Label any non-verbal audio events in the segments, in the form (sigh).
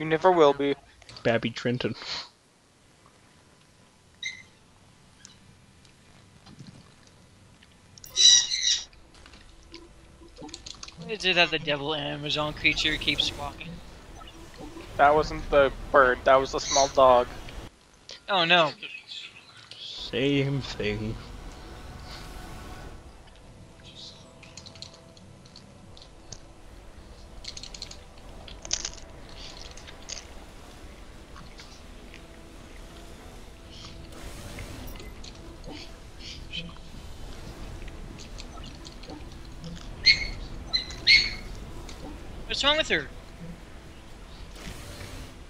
You never will be. Babby Trentin. Why is it that the devil Amazon creature keeps walking? That wasn't the bird. That was the small dog. Oh no. Same thing.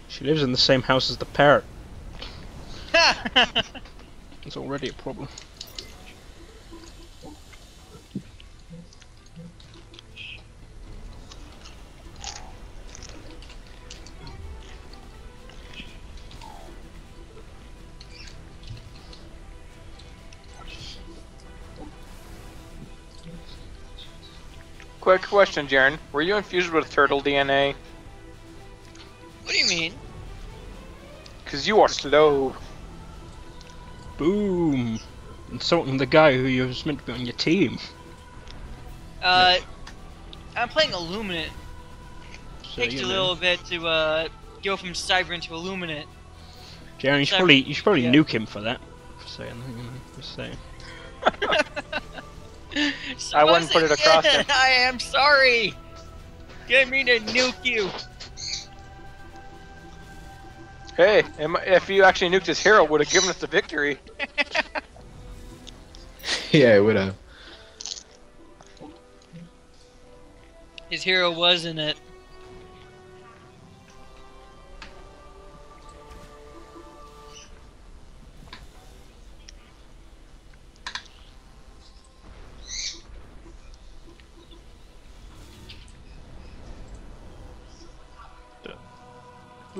She lives in the same house as the parrot. (laughs) It's already a problem. Question, Jaaron. Were you infused with turtle DNA? what do you mean? Because you are slow. Boom! Insulting the guy who you was meant to be on your team. Uh, I'm playing Illuminate. So, Takes you a know. little bit to uh go from Cyber into Illuminate. Jaaron, you should Cyber- probably you should probably yeah. nuke him for that. For saying you know, just saying. (laughs) (laughs) I wouldn't put it across Yeah, him. (laughs) I am sorry. Get me to nuke you. Hey, if you actually nuked his hero, would have given us the victory. (laughs) yeah, it would have. His hero was in it.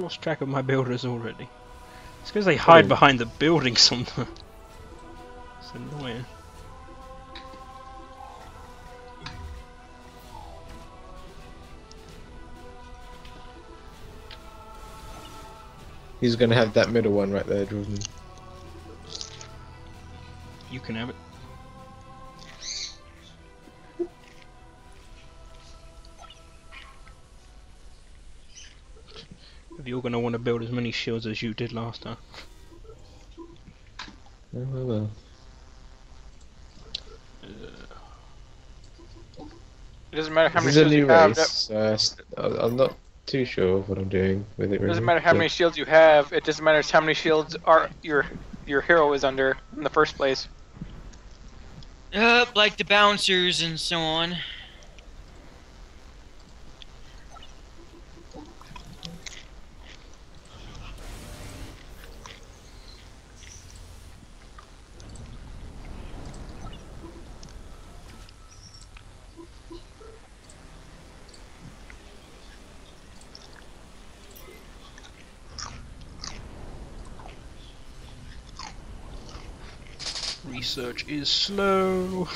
Lost track of my builders already. It's because they hide Oh. behind the building sometimes. (laughs) It's annoying. He's gonna have that middle one right there, Jordan. You can have it. You're gonna want to build as many shields as you did last time. Well, well. It doesn't matter how This many shields you new have. Uh, I- I'm not too sure what I'm doing with it. it doesn't matter how many shields you have. It doesn't matter how many shields are your your hero is under in the first place. Uh, like the bouncers and so on. Research is slow.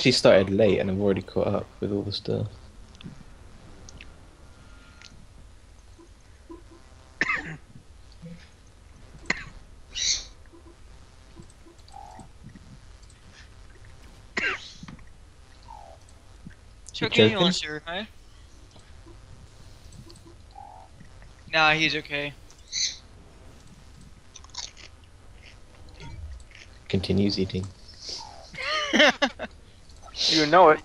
Actually started late and I've already caught up with all the stuff. It's You joking? Huh? Nah, he's okay. Continues eating. (laughs) You know it.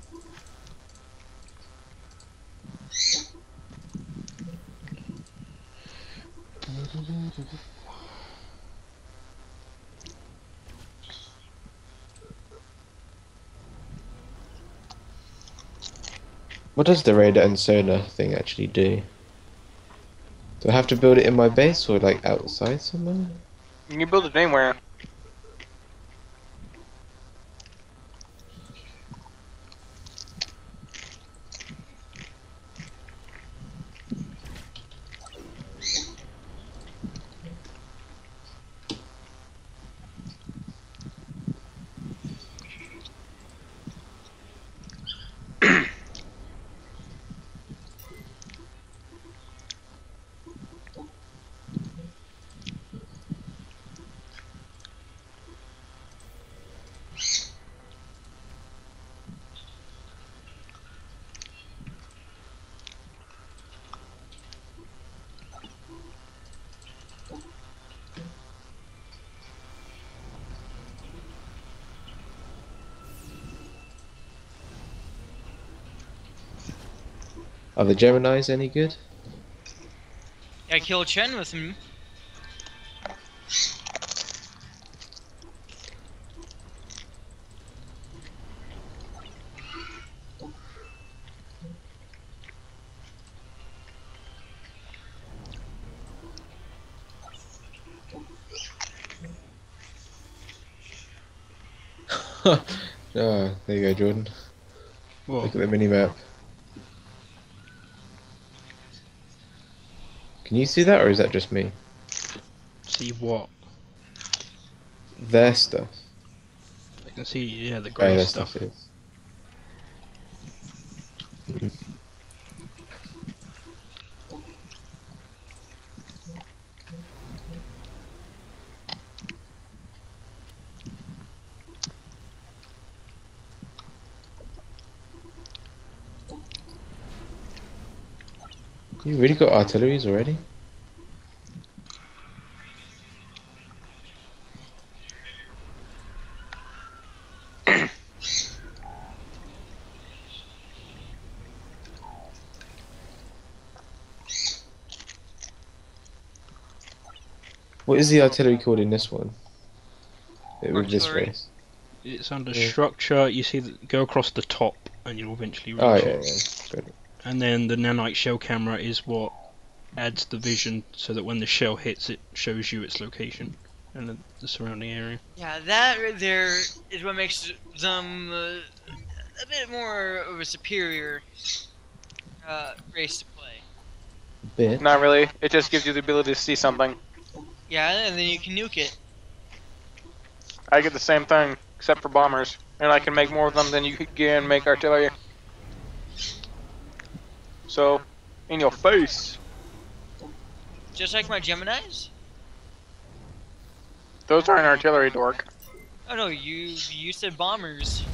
What does the radar and sonar thing actually do? Do I have to build it in my base or like outside somewhere? You can build it anywhere. Are the Geminis any good? I killed Chen with him. (laughs) Ah, there you go, Jordan. Well, Look at the mini map. Can you see that, or is that just me? see what? Their stuff. I can see, yeah, the Oh, grey their stuff. stuff is. You really got artilleries already? (clears throat) What is the artillery called in this one? With this race. It's under Yeah. structure. You see, the, go across the top, and you'll eventually reach Oh yeah, it. yeah. Got it. And then the nanite shell camera is what adds the vision, so that when the shell hits, it shows you its location and the, the surrounding area. Yeah, that right there is what makes them uh, a bit more of a superior uh, race to play. Bit. Not really. It just gives you the ability to see something. Yeah, and then you can nuke it. I get the same thing, except for bombers, and I can make more of them than you can make artillery. So, in your face. Just like my Geminis? Those aren't artillery, dork. Oh no, you you said bombers.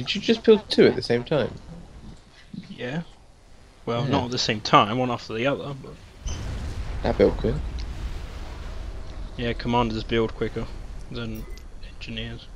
Did you just build two at the same time? Yeah. Well, Yeah. not at the same time, one after the other, but That built quick. yeah, commanders build quicker than engineers.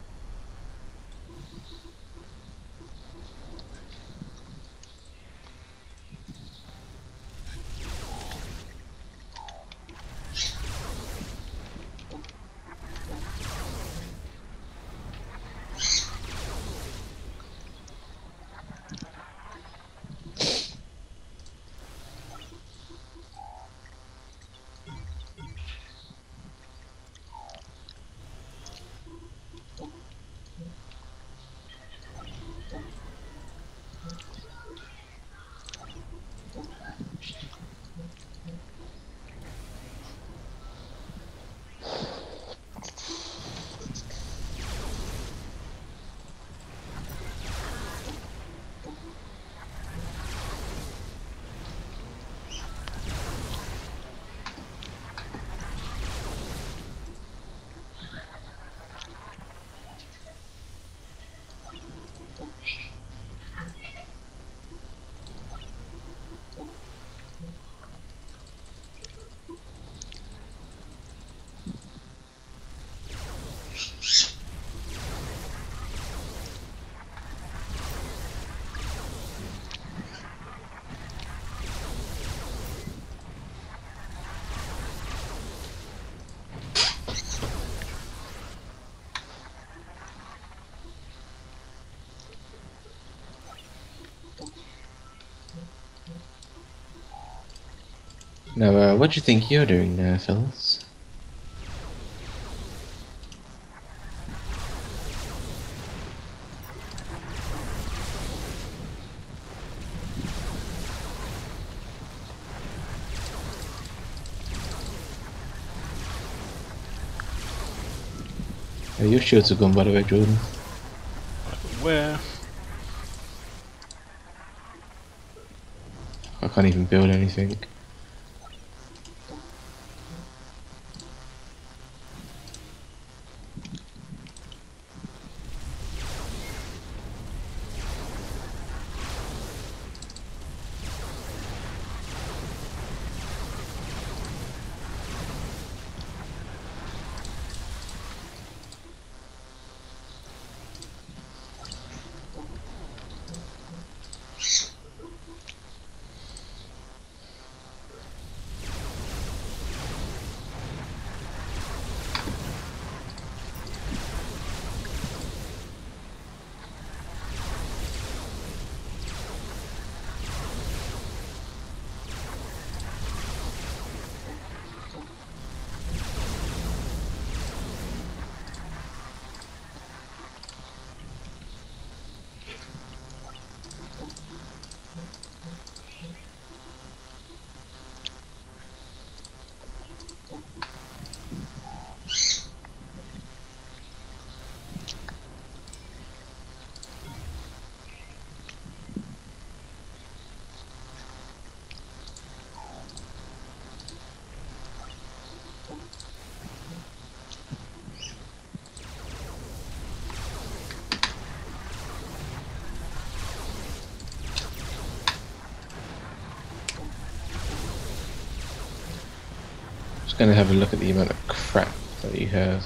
Now, uh, what do you think you're doing there, fellas? Oh, your shields are gone, by the way, Jordan. Where? I can't even build anything. Just gonna have a look at the amount of crap that you have.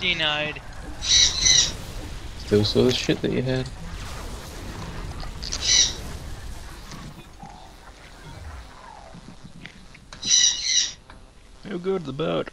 Denied. Still saw the shit that you had. How good the bird?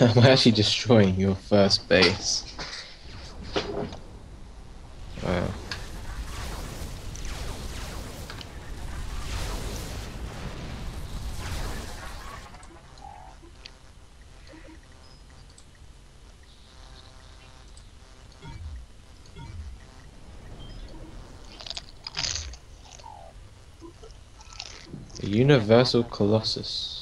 (laughs) I'm actually destroying your first base. Wow. Universal colossus.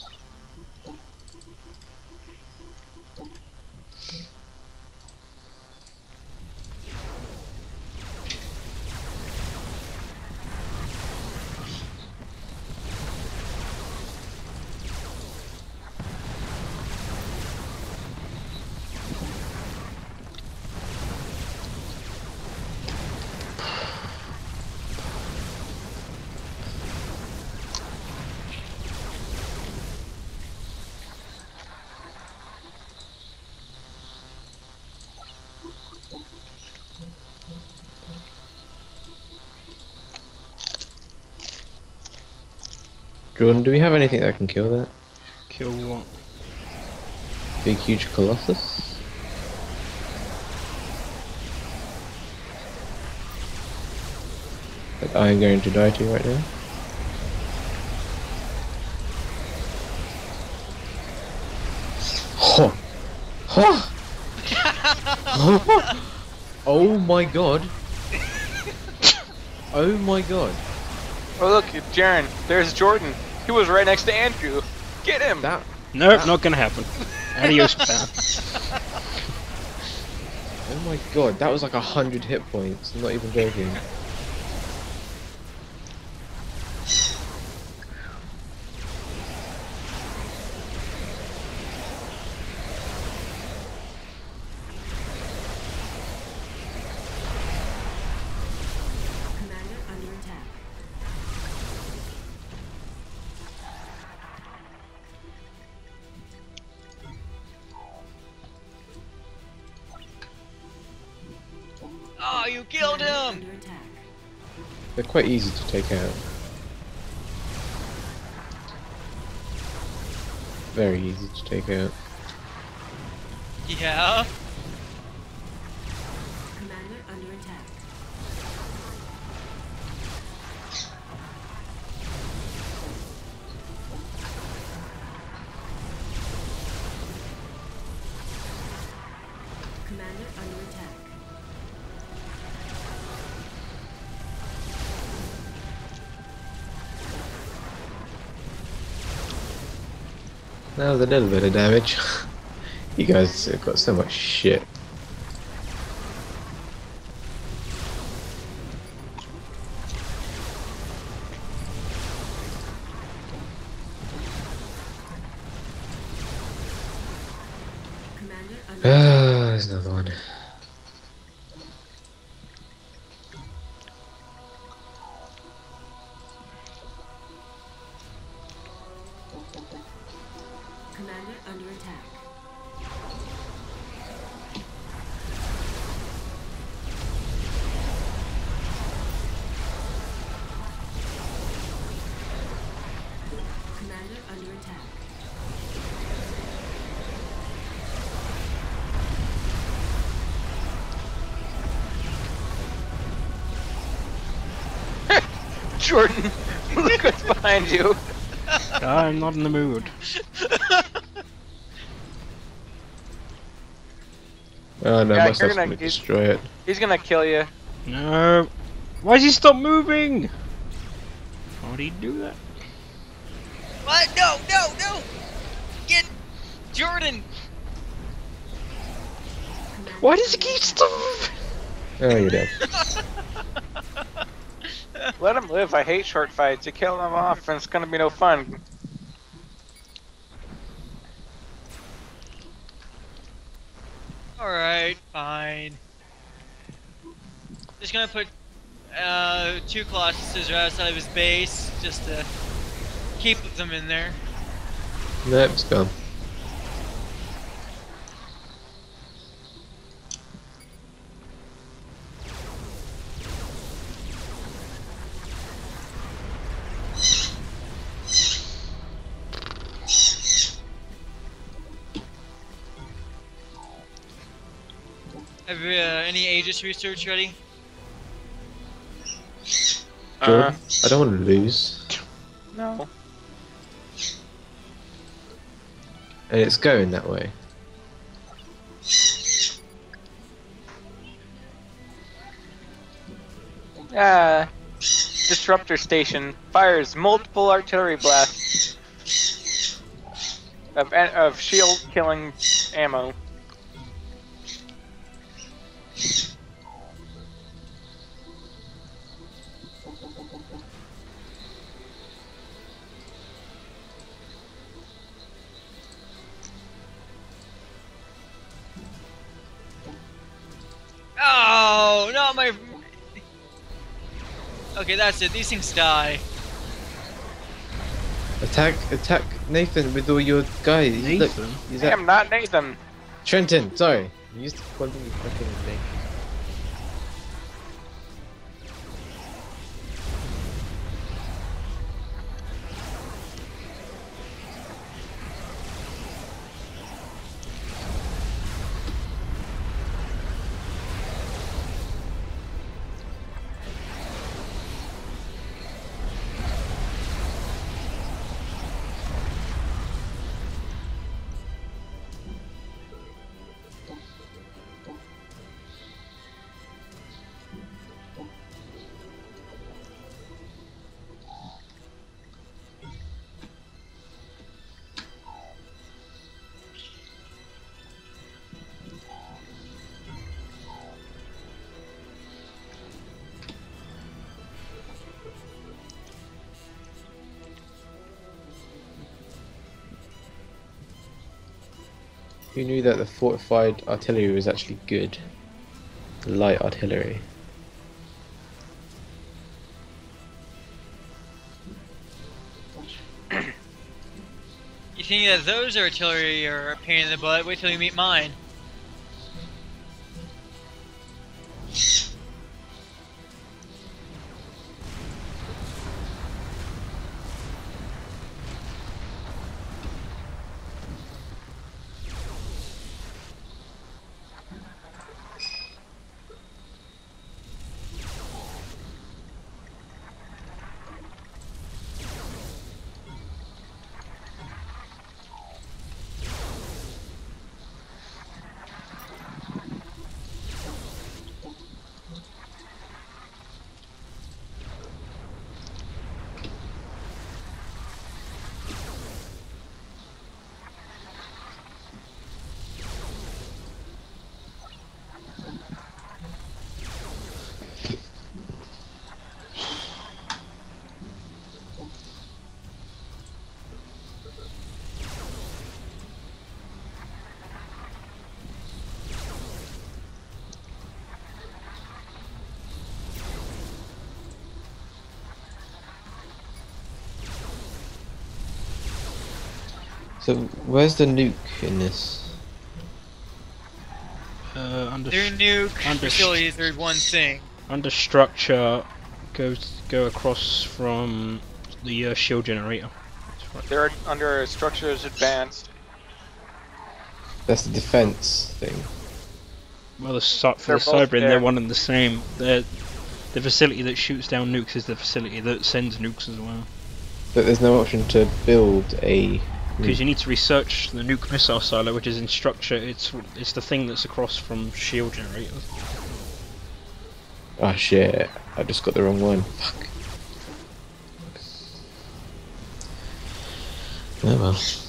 Jordan, do we have anything that can kill that? Kill what? Big, huge Colossus? That I am going to die to right now. Ho! Ho! oh my god! (laughs) Oh my god! Oh look, Jaaron. There's Jordan. He was right next to Andrew. Get him. That Nope, Ah. not gonna happen. Adios, (laughs) pal. Oh my god, that was like a hundred hit points. I'm not even joking. Quite easy to take out. Very easy to take out. Yeah. Commander under attack. Commander under attack. That was a little bit of damage. (laughs) you guys have got so much shit. I'm not in the mood. Oh no, Yeah, my you're stuff's gonna gonna destroy it. He's gonna kill you. No. Why does he stop moving? Why would he do that? What? No, no, no! Get Jordan! Why does he keep attack. stop? Oh, you're dead. (laughs) Let him live. I hate short fights. You kill him off, and it's gonna be no fun. Alright, fine. Just gonna put uh, two Colossuses right outside of his base just to keep them in there. It's gone. Any Aegis research ready? Jordan, Uh, I don't want to lose. no. And it's going that way. Ah. Disruptor station fires multiple artillery blasts of of shield killing ammo. Okay, that's it. These things die. Attack, attack Nathan with all your guys. Nathan? is I that am not Nathan. Trentin? Sorry, you used to call me fucking Nathan. Who knew that the fortified artillery was actually good? Light artillery. You think that those artillery are a pain in the butt? Wait till you meet mine. So where's the nuke in this? Uh, under Their nuke Under- facilities are one thing. under structure, goes go across from the uh, shield generator. Right. They're under structures advanced. That's the defense thing. Well, the cy- for They're the both Cybran, they're one and the same. They're, the facility that shoots down nukes is the facility that sends nukes as well. But there's no option to build a. Because you need to research the nuke missile silo, which is in structure. It's it's the thing that's across from shield generators. Ah shit! I just got the wrong one. Fuck. Oh well.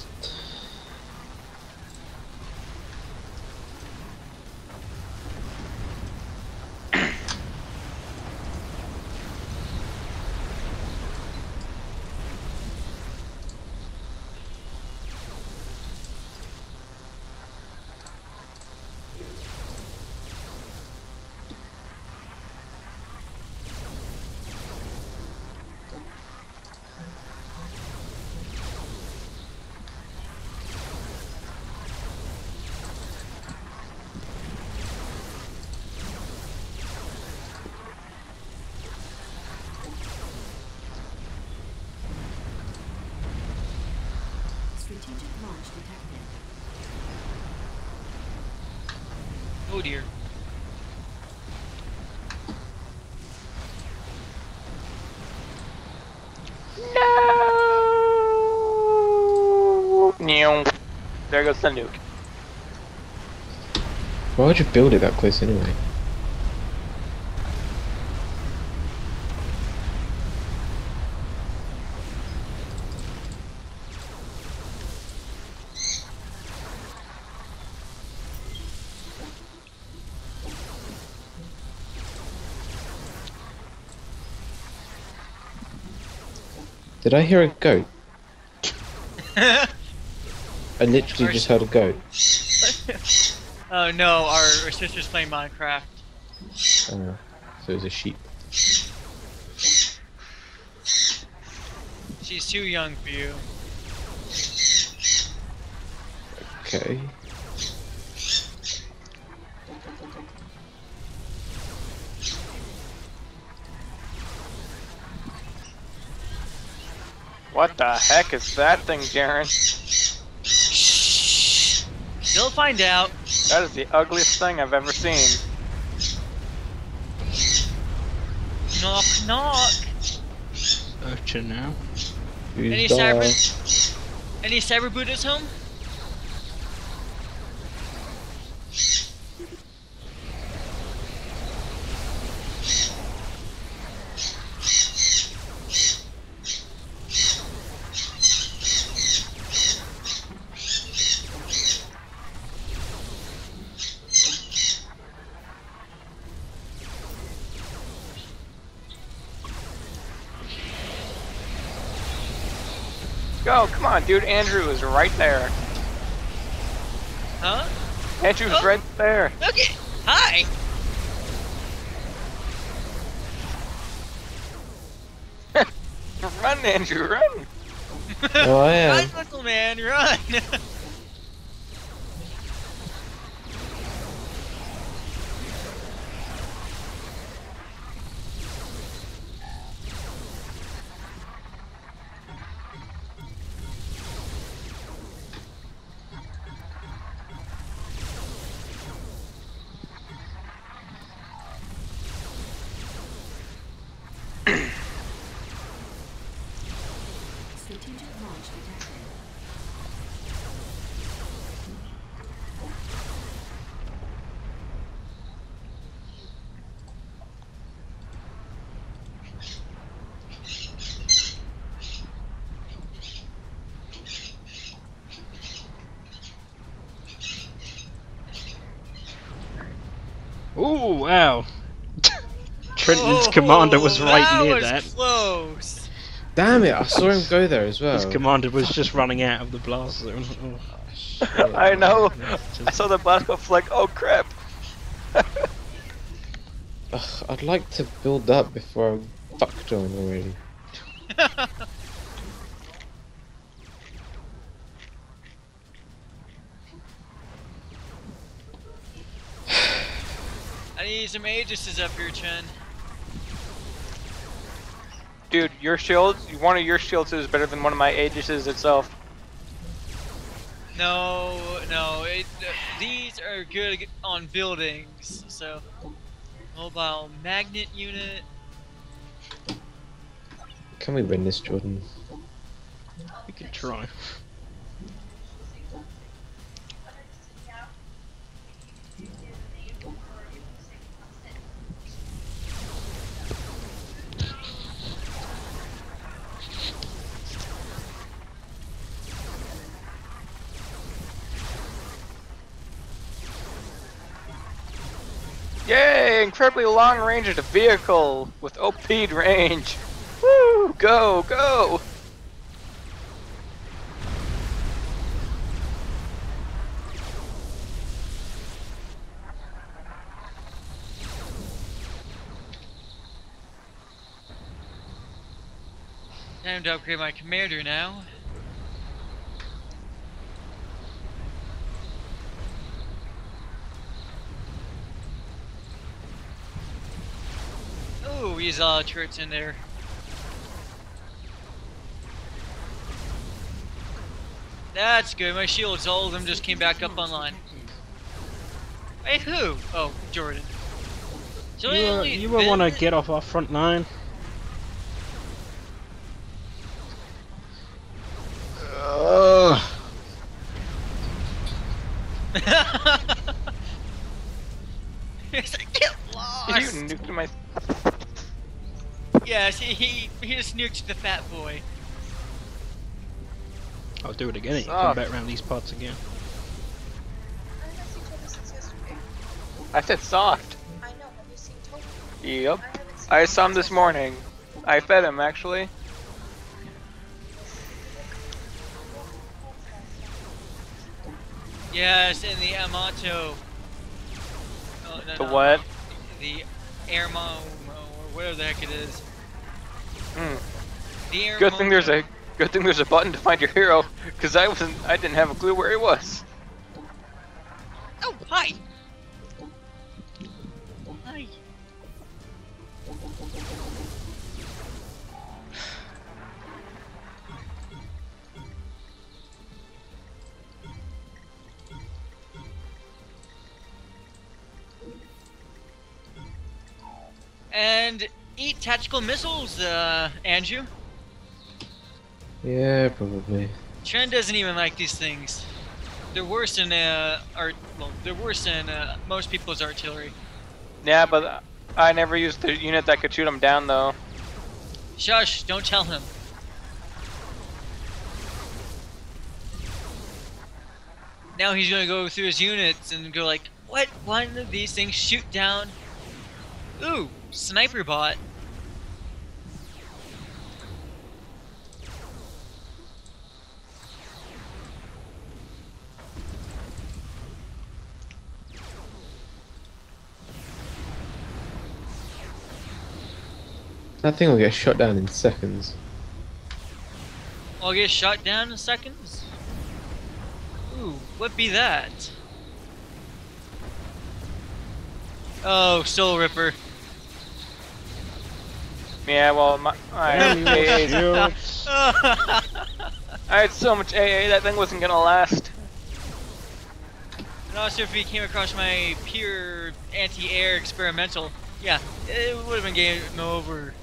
Strategic launch detected. Oh dear. No. Neon. There goes the nuke. Why would you build it that close anyway? Did I hear a goat? (laughs) I literally just heard a goat. (laughs) oh no, our, our sister's playing Minecraft. Uh, so it was a sheep. She's too young for you. Okay. What the heck is that thing, Jaaron? You'll find out. That is the ugliest thing I've ever seen. Knock knock. Urchin now. Who's Any there? cyber any cyber Buddhas home? Go, come on, dude. Andrew is right there. Huh? Andrew's Oh. right there. Okay. Hi. (laughs) Run, Andrew, run. Oh, I am. Run, little man, run. (laughs) Trentin's commander was right that near was that. Close. Damn it! I saw him go there as well. His commander was just running out of the blast zone. Oh, Shit. (laughs) I know. I saw the blast go like, oh crap. (laughs) Ugh, I'd like to build up before I fucked on already. (sighs) I need some Aegises up here, Chen. Dude, your shield, one of your shields is better than one of my Aegis's itself. No, no. It, uh, these are good on buildings. So, mobile magnet unit. Can we win this, Jordan? we could try. Incredibly long range of the vehicle with OP'd range. Woo! Go, go! Time to upgrade my commander now. Oh, he's a turrets in there. That's good. My shields, all of them just came back up online. Hey, who? Oh, Jordan. So You, uh, only you will want to get off our front line. Ugh. He's like, get lost! You nuked my. Yes, he, he, he just nuked the fat boy. I'll do it again. You come ah. back around these parts again. I haven't seen Toby since yesterday. I said soft. I know, have you seen Toby? Yep. I seen I saw him this morning. I fed him actually. Yes, in the Amato. Oh, no, The no, what? The Airmo, or whatever the heck it is. Mm. Airmo. Good thing there's a good thing there's a button to find your hero, because I wasn't I didn't have a clue where he was. Oh, hi! Hi. And eat tactical missiles, uh, Andrew. Yeah, probably. Trent doesn't even like these things. They're worse than uh, art. Well, they're worse than uh, most people's artillery. Yeah, but I never used the unit that could shoot him down though. Shush! Don't tell him. Now he's gonna go through his units and go like, "What? One of these things shoot down? Ooh, sniper bot." That thing will get shot down in seconds. I'll get shot down in seconds. Ooh, what be that? Oh, Soul Ripper. Yeah, well, my, (laughs) I, had (laughs) I had so much AA, that thing wasn't gonna last. And also, if we came across my pure anti-air experimental, yeah, it would have been game over.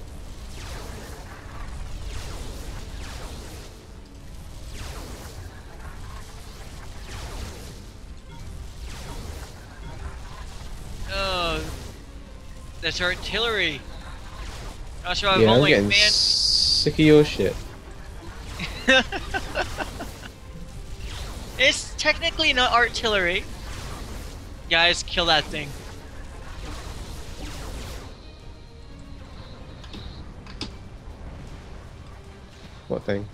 That's artillery. Not sure I've yeah, I'm only getting man. sick of your shit. (laughs) it's technically not artillery. Guys, kill that thing. What thing?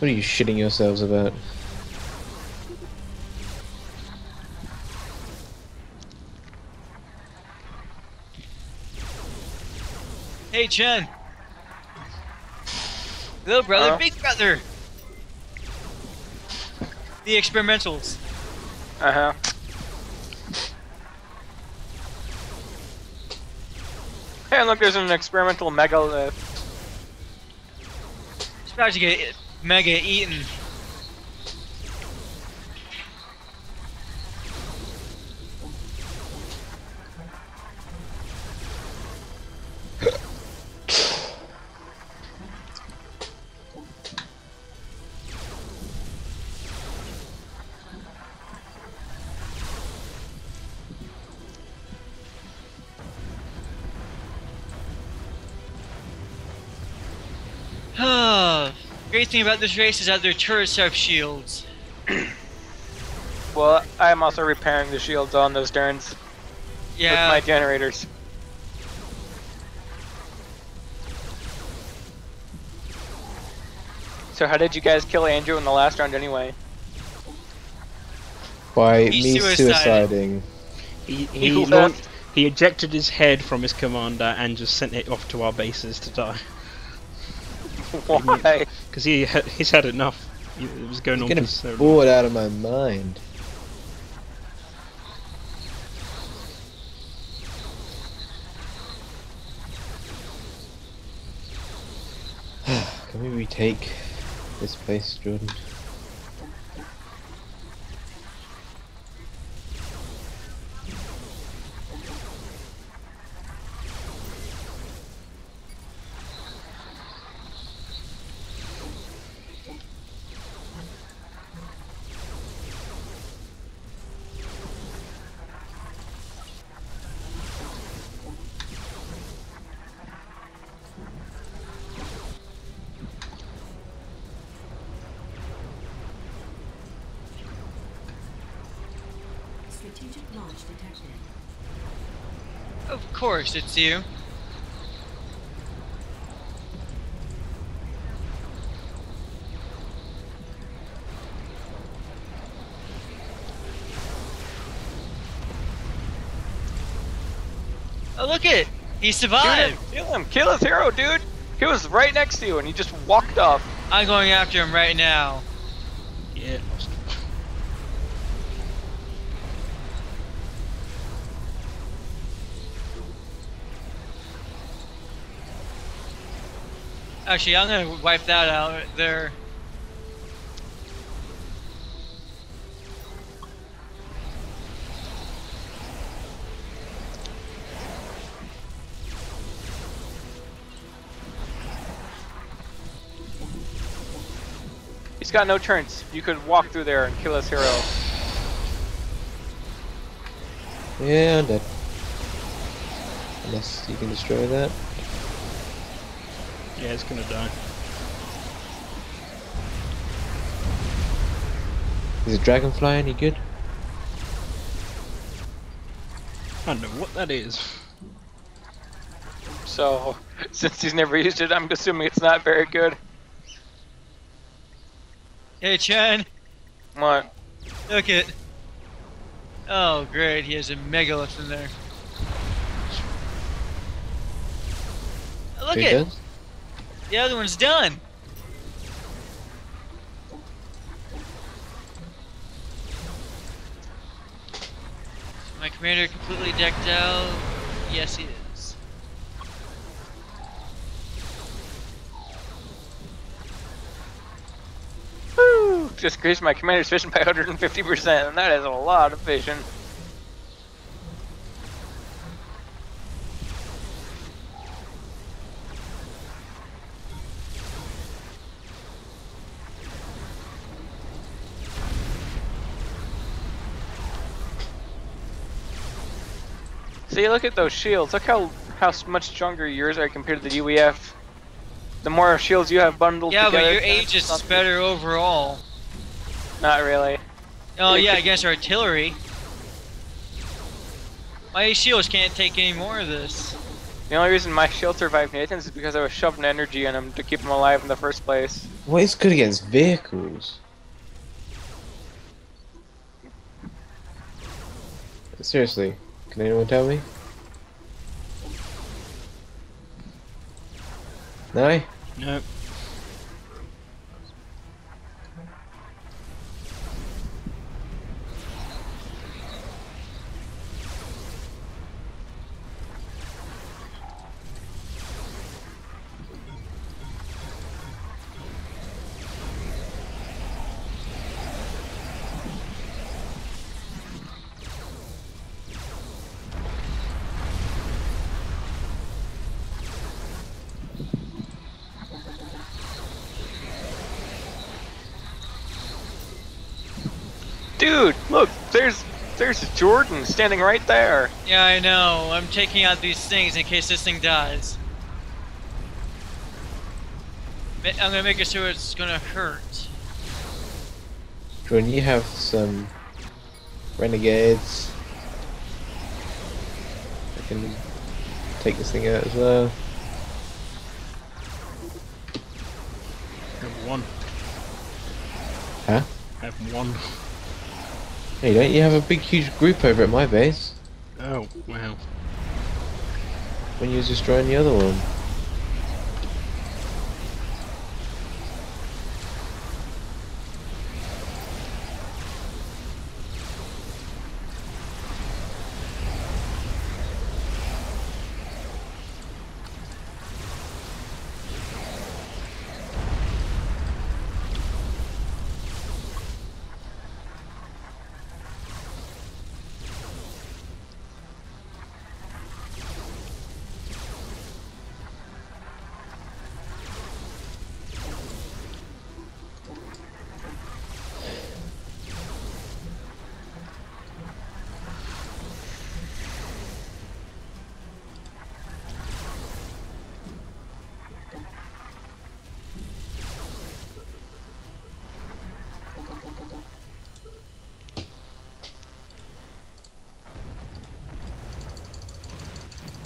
What are you shitting yourselves about? Hey, Chen. Little brother, Huh? big brother. The experimentals. Uh huh. Hey, look, there's an experimental megalith. It's about to get mega eaten. Great thing about this race is that their turrets have shields. Well, I'm also repairing the shields on those turns Yeah. with my generators. So how did you guys kill Andrew in the last round anyway? By He me suicided. suiciding. He, (laughs) He he, launched, he ejected his head from his commander and just sent it off to our bases to die. (laughs) Why? Because he he's had enough. It was going I'm on for so long. bored out of my mind. (sighs) Can we retake this place, Jordan? Course, it's you. Oh, look it! He survived! him! Kill him! Kill his hero, dude! He was right next to you and he just walked off. I'm going after him right now. Yeah. Actually, I'm gonna wipe that out there. He's got no turns. You could walk through there and kill his hero. Yeah, I'm dead. Unless you can destroy that. Yeah, it's gonna die. Is a dragonfly any good? I don't know what that is. So, since he's never used it, I'm assuming it's not very good. Hey, Chen, What? look it. Oh, great. He has a megalith in there. Look Who at does? The other one's done. My commander completely decked out. Yes, he is. Woo! Just increased my commander's vision by (laughs) 150%, and that is a lot of vision. See, look at those shields. Look how how much stronger yours are compared to the UEF. The more shields you have bundled Yeah, together, but your that's Aegis is something. better overall. Not really. Oh You yeah, could- against artillery. My shields can't take any more of this. The only reason my shield survived Nathan's is because I was shoving energy in him to keep him alive in the first place. What is good against vehicles? Seriously, can anyone tell me? No? No. Jordan standing right there. Yeah, I know. I'm taking out these things in case this thing dies. I'm gonna make it so it's gonna hurt. Jordan, you have some renegades. I can take this thing out as well. Have one. Huh? Have one. Hey, don't you have a big, huge group over at my base? Oh, wow. When you was destroying the other one.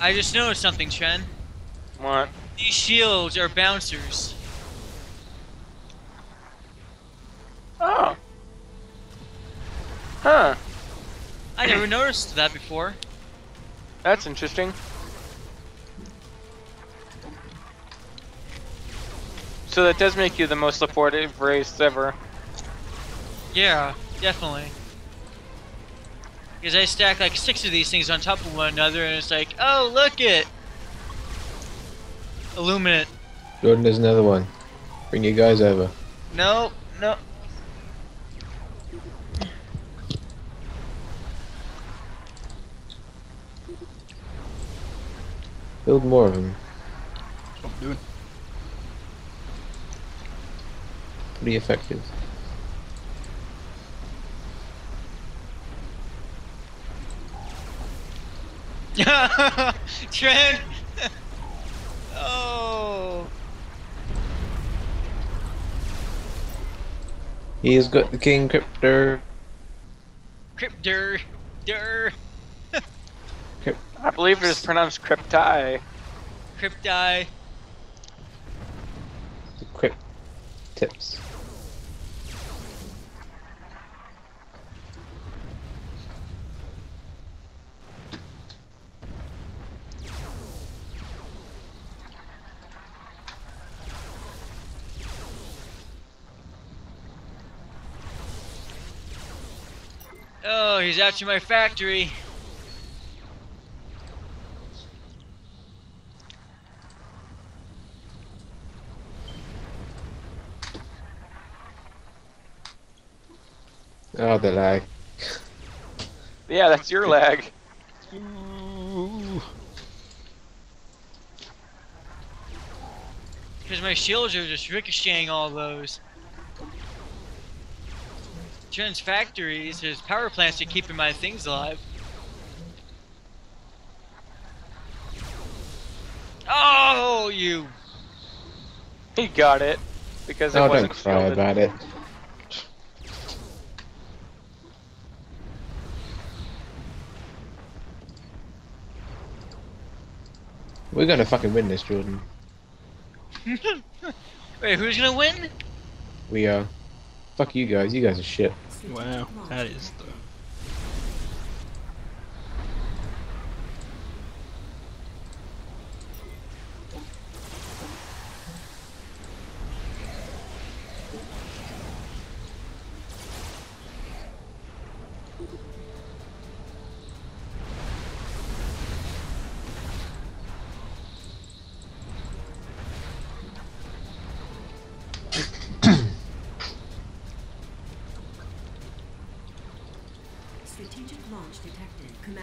I just noticed something, Chen. What? These shields are bouncers. Oh. Huh. I never noticed that before. That's interesting. So that does make you the most supportive race ever. Yeah, definitely. Because I stack like six of these things on top of one another, and it's like, oh, look it! Illuminate. Jordan, there's another one. Bring you guys over. No, no. Build more of them. That's what I'm doing. Pretty effective. (laughs) Trent! (laughs) oh. He has got the King Kriptor. Kriptor. Der. I believe it is pronounced Crypti. Crypti. The Crypt tips. Oh, he's after my factory. Oh, the lag. Yeah, that's your lag. Because my shields are just ricocheting all those. Trent's factories, his power plants are keeping my things alive. Oh, you! He got it because it Oh, wasn't don't cry shielded. about it. We're gonna fucking win this, Jordan. (laughs) Wait, who's gonna win? We are. Fuck you guys. You guys are shit. Wow, that is the.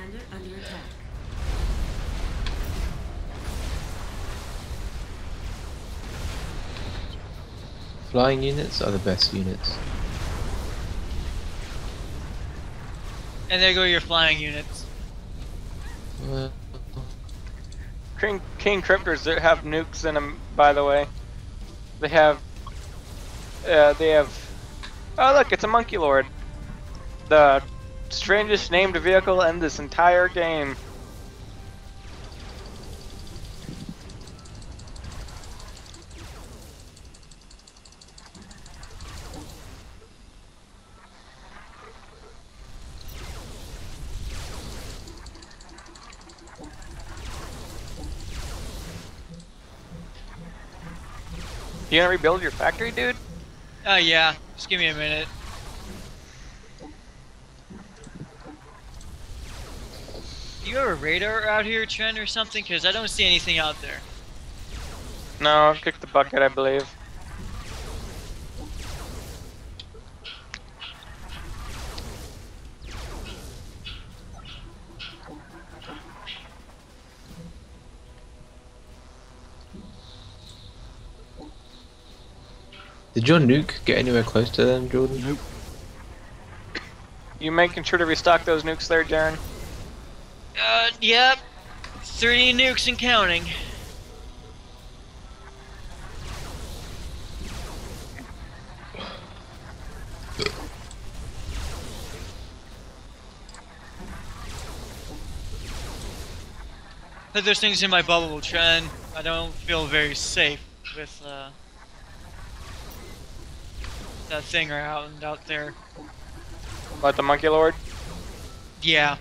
Commander under attack. Flying units are the best units. And there go your flying units. Well, King, King Kriptors that have nukes in them, by the way. They have. Uh, they have. Oh, look, it's a Monkey Lord. The strangest named vehicle in this entire game. You gonna rebuild your factory, dude? Oh yeah, just give me a minute. You have a radar out here, Trent, or something? Because I don't see anything out there. No, I've kicked the bucket, I believe. did your nuke get anywhere close to them, Jordan? Nope. You making sure to restock those nukes there, Jaaron? Yep. 30 nukes and counting. Put those things in my bubble, Trent. I don't feel very safe with, uh, that thing around out there. About the Monkey Lord? Yeah.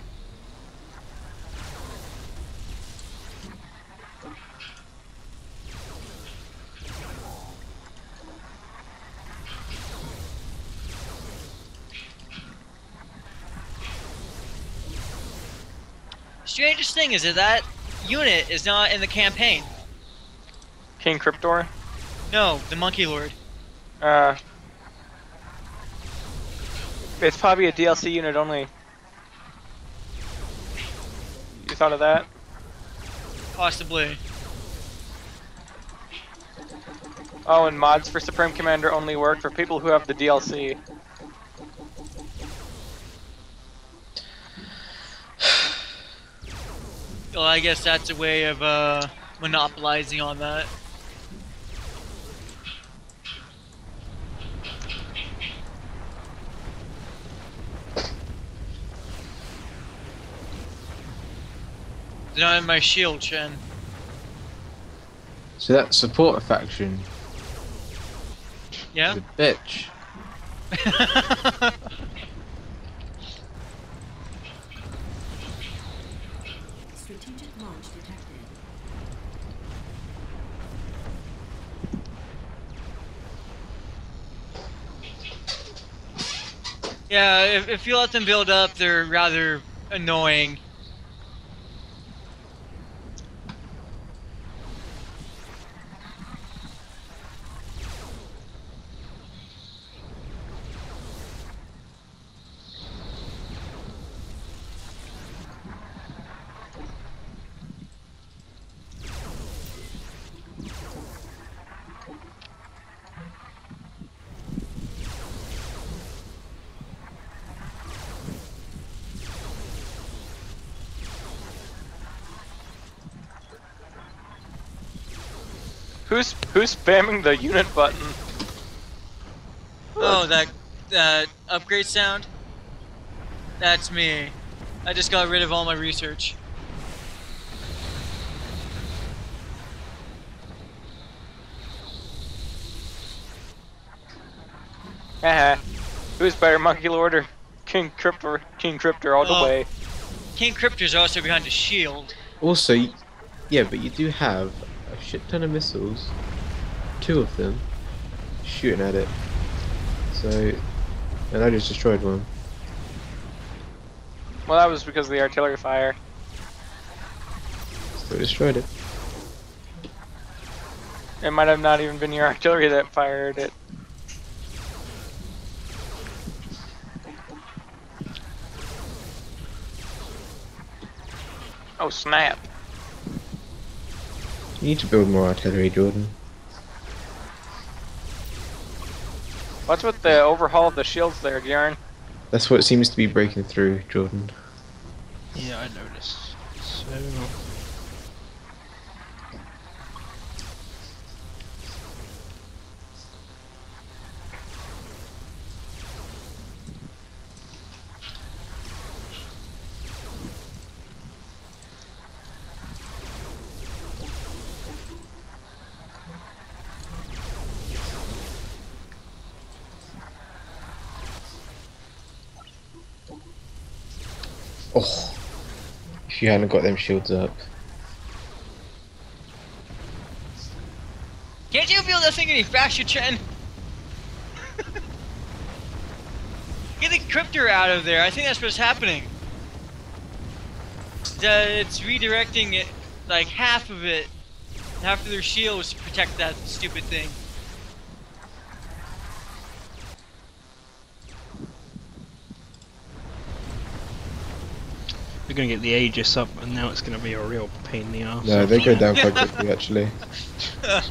Strangest thing is that that unit is not in the campaign. King Kriptor? No, the Monkey Lord. Uh. It's probably a DLC unit only. You thought of that? Possibly. Oh, and mods for Supreme Commander only work for people who have the DLC. I guess that's a way of uh, monopolizing on that. Not in my shield, Chen. So that supporter faction Yeah? bitch. (laughs) Strategic launch detected. Yeah, if, if you let them build up, they're rather annoying. Who's who's spamming the unit button? Oh, that that upgrade sound. That's me. I just got rid of all my research. Haha. Who's better, Monkey Lord or King Kriptor? King Kriptor all the way. King Kriptor's also behind a shield. Also, yeah, but you do have a shit ton of missiles, two of them, shooting at it. So, and I just destroyed one. Well, that was because of the artillery fire. So destroyed it. It might have not even been your (laughs) artillery that fired it. Oh snap! You need to build more artillery, Jordan. What's with the overhaul of the shields there, Garen? That's what seems to be breaking through, Jordan. Yeah, I noticed. So if you hadn't got them shields up. Can't you build that thing any faster, Chen? (laughs) Get the Kriptor out of there. I think that's what's happening. The- it's redirecting it, like half of it, half of their shields to protect that stupid thing. We're gonna get the Aegis up, and now it's gonna be a real pain in the ass. No, they go down quite (laughs) quickly, actually. (laughs)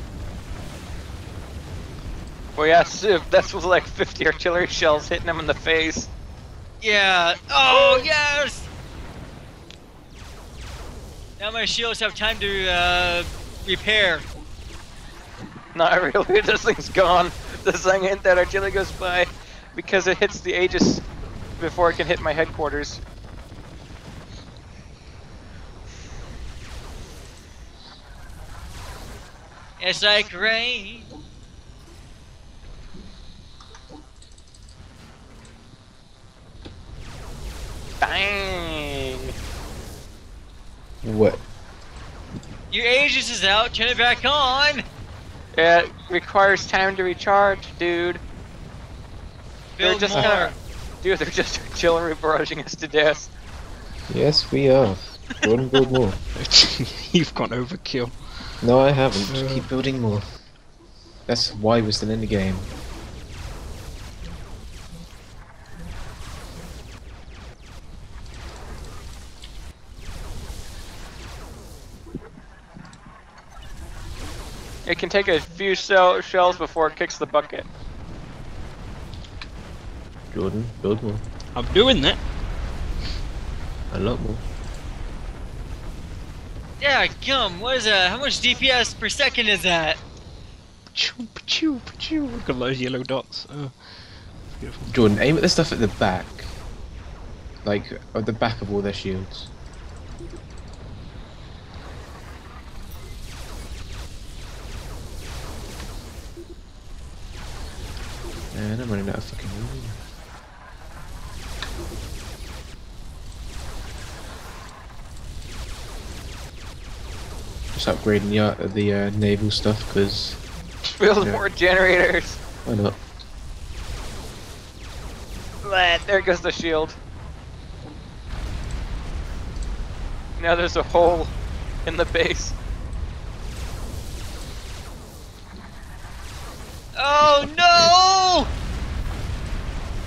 Well, yeah, Civ, that's with like 50 artillery shells hitting them in the face. Yeah. Oh yes. Now my shields have time to uh, repair. (laughs) Not really, this thing's gone. The second that artillery goes by, because it hits the Aegis before it can hit my headquarters. It's like rain. Bang! What? Your Aegis is out. Turn it back on. It requires time to recharge, dude. They're just more. gonna- (laughs) Dude, they're just (laughs) artillery barraging us to death. Yes, we are. Jordan, build more. (laughs) You've gone overkill. No, I haven't. Just keep building more. That's why we're still in the game. It can take a few shell shells before it kicks the bucket. Jordan, build more. I'm doing that. A lot more. Yeah, gum. What is that? How much DPS per second is that? Choo, choo, choo. Look at those yellow dots. Oh, beautiful. Jordan, aim at the stuff at the back. Like, at the back of all their shields. Man, I'm running out of fucking room. Upgrading the, uh, the uh, naval stuff, because Build Yeah. more generators. why not? Blah, There goes the shield. Now there's a hole in the base. Oh no!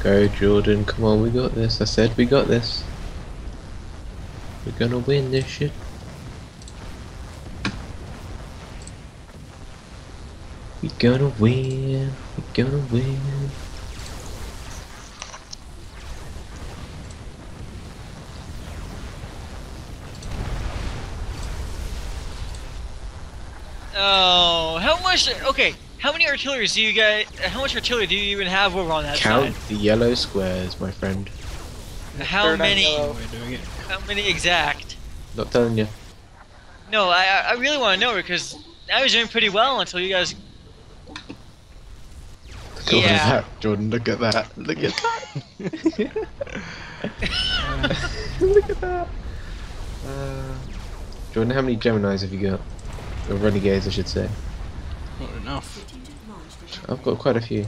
Go, Jordan. Come on, we got this. I said we got this. We're gonna win this shit. Gonna win. we're gonna win. Oh, how much? Okay, how many artillery do you guys? How much artillery do you even have over on that side? Count the yellow squares, my friend. How Third on many? yellow. We're doing it. How many exact? Not telling you. No, I I- I really want to know because I was doing pretty well until you guys. Look Yeah. at that, Jordan. Look at that. Look at that. (laughs) (laughs) Look at that. Uh, Jordan, how many Geminis have you got? Or renegades, I should say. Not enough. Strategic launch detected. I've got quite a few.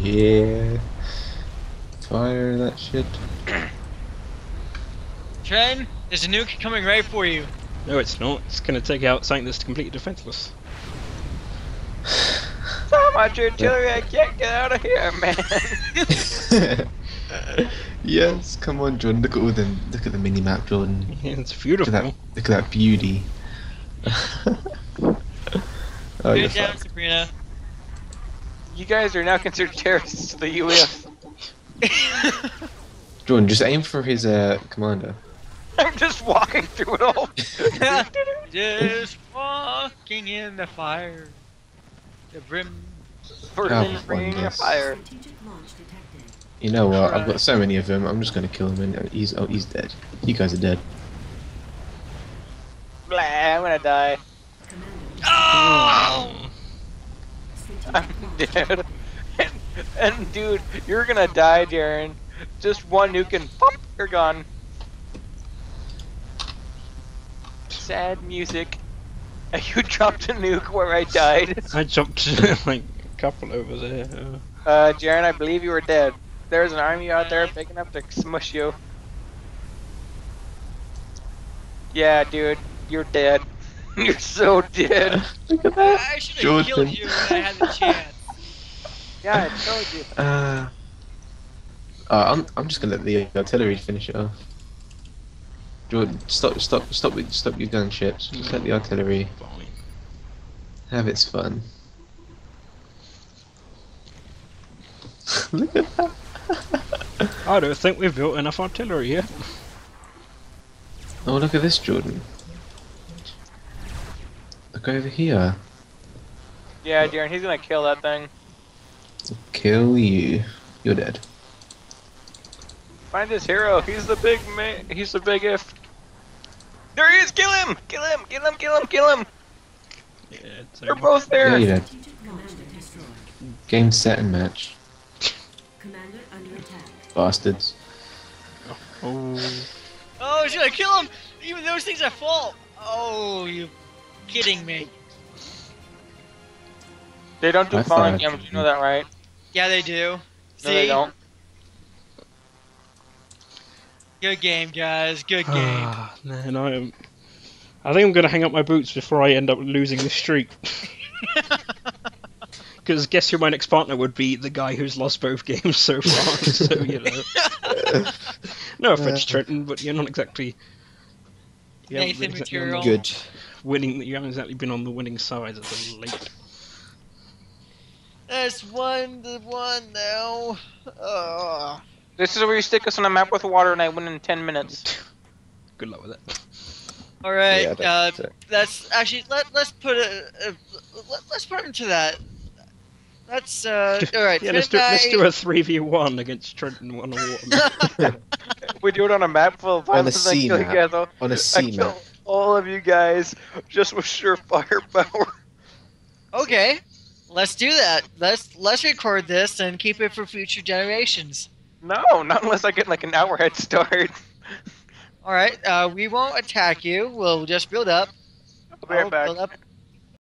Yeah. Fire that shit. Tren, there's a nuke coming right for you. No, it's not. It's gonna take out something that's completely defenseless. So much artillery, I can't get out of here, man. (laughs) yes, come on, Jordan. Look at all the look at the mini map, Jordan. Yeah, it's Look beautiful. at that. Look at that beauty. (laughs) oh, you're Good down. Sabrina. you guys are now considered terrorists to the US. (laughs) Jordan, just aim for his uh, commander. (laughs) I'm just walking through it all. (laughs) Just walking in the fire. The brim. Burning Oh, ring of fire. Strategic launch detected. You know what? I've got so many of them. I'm just gonna kill him, and uh, he's oh he's dead. You guys are dead. Blah, I'm gonna die. Oh! I'm dead. And, and dude, you're gonna die, Darren. Just one nuke and pop, you're gone. Sad music. (laughs) You dropped a nuke where I died. I jumped (laughs) like a couple over there. Uh, Jaaron, I believe you were dead. There's an army out there big enough to smush you. Yeah, dude, you're dead. (laughs) You're so dead. Look at I should have Jordan. killed you when I had the chance. Yeah, I told you. Uh, uh, I'm I'm just gonna let the artillery finish it off. Jordan, stop stop stop with stop your gunships. Just let the artillery have its fun. (laughs) Look at that. I don't think we've built enough artillery yet. Oh, look at this, Jordan. Look over here. Yeah, Darren, he's gonna kill that thing. Kill you. You're dead. Find this hero. He's the big man. He's the big if. There he is. Kill him. Kill him. Kill him. Kill him. Kill him. Yeah, it's They're over. both there. Yeah, you're dead. Strategic launch destroyed. Game, set, and match. Commander under attack. Bastards. Oh, Oh, should I kill him? Even those things are full. Oh, you kidding me? They don't do I falling thought- damage. You know that, right? Yeah, they do. No, See? they don't. Good game, guys. Good game. ah, man, I am. I think I'm gonna hang up my boots before I end up losing the streak. (laughs) Because guess who my next partner would be? The guy who's lost both games so far. (laughs) so you know. (laughs) No offense, Trentin, but you're not exactly. You haven't Nathan been exactly on material. Good. Winning. You haven't exactly been on the winning side of the late. That's one to one now. Oh. This is where you stick us on a map with water, and I win in ten minutes. (laughs) Good luck with it. All right. Yeah, uh, that's it. that's actually let let's put a, a let, let's put into that. That's uh. (laughs) All right. Yeah, let's do, Finn let's do a three v one against Trentin on on water. (laughs) we do it on a map full of On a violence, and sea map. guys all. On a I C kill map. all of you guys just with sheer firepower. Okay. Let's do that. Let's let's record this and keep it for future generations. No, not unless I get like an hour head start. (laughs) All right. Uh, we won't attack you. We'll just build up. I'll be right back. Build up